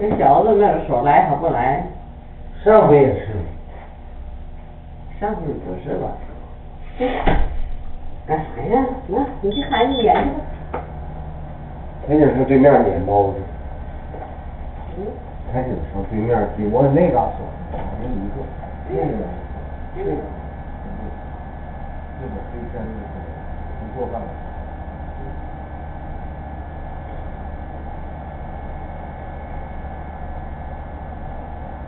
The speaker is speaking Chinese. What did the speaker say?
这小子那说来他不来，上回也是，上回不是吧？干啥呀？来你去喊你眼去吧。他就说对面撵包子，嗯，他就说对面比我那嘎说，那一个，那个，那个，那个那个那个，不过个。